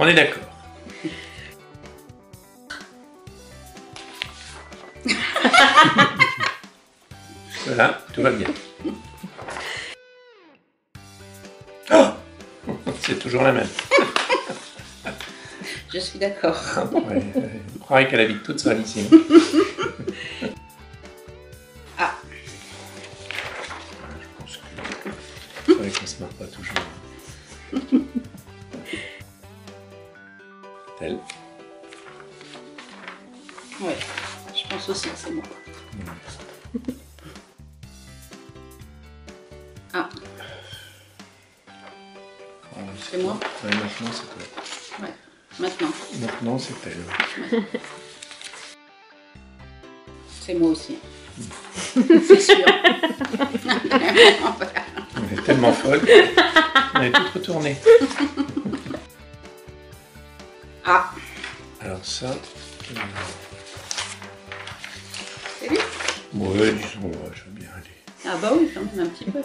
On est d'accord. voilà, tout va bien. Oh C'est toujours la même. Je suis d'accord. Ouais, on croirait qu'elle habite toute seule ici. Ah. Je pense que c'est vrai qu'on se marre pas toujours. Tel. Ouais, je pense aussi que c'est moi. Ah, Oh, C'est moi Ouais, maintenant c'est toi. ouais. Maintenant, Maintenant c'est elle. c'est moi aussi. c'est sûr. On est tellement folle. On est toutes retournées. ah, Alors ça. c'est lui Ouais, disons, ouais, je veux bien aller. Ah bah oui, quand même un petit peu.